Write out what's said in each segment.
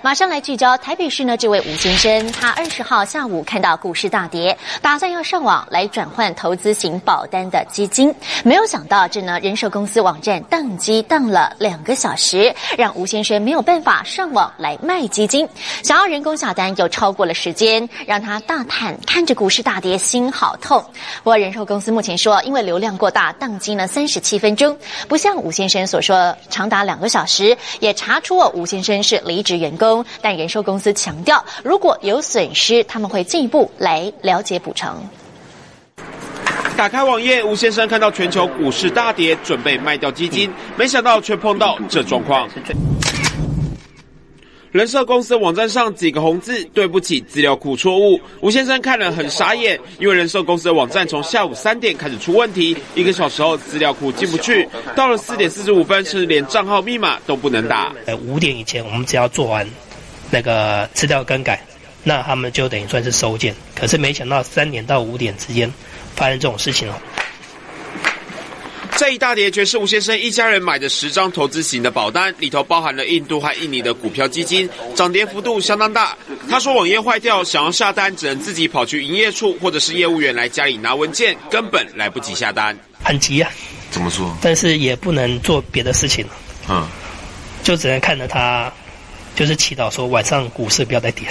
马上来聚焦台北市呢，这位吴先生，他二十号下午看到股市大跌，打算要上网来转换投资型保单的基金，没有想到这呢人寿公司网站宕机宕了两个小时，让吴先生没有办法上网来卖基金，想要人工下单又超过了时间，让他大叹看着股市大跌心好痛。不过人寿公司目前说，因为流量过大，宕机了三十七分钟，不像吴先生所说长达两个小时，也查出了吴先生是离职。员工，但人寿公司强调，如果有损失，他们会进一步来了解补偿。打开网页，吴先生看到全球股市大跌，准备卖掉基金，没想到却碰到这状况。人寿公司网站上几个红字：“对不起，资料库错误。”吴先生看了很傻眼，因为人寿公司的网站从下午三点开始出问题，一个小时后资料库进不去，到了四点四十五分，甚至连账号密码都不能打。呃，五点以前我们只要做完那个资料更改，那他们就等于算是收件。可是没想到三点到五点之间发生这种事情了。这一大叠全是吴先生一家人买的十张投资型的保单，里头包含了印度和印尼的股票基金，涨跌幅度相当大。他说网页坏掉，想要下单只能自己跑去营业处或者是业务员来家里拿文件，根本来不及下单。很急啊！怎么说？但是也不能做别的事情了。嗯，就只能看着他，就是祈祷说晚上股市不要再跌。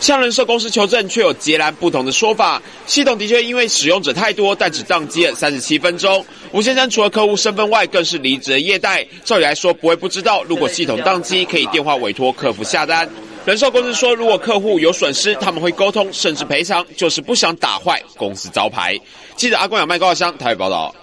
向人寿公司求证，却有截然不同的说法。系统的确因为使用者太多，但只宕机了三十七分钟。吴先生除了客户身份外，更是离职的业代。照理来说，不会不知道，如果系统宕机，可以电话委托客服下单。人寿公司说，如果客户有损失，他们会沟通，甚至赔偿，就是不想打坏公司招牌。记者阿光亚麦高香台北报道。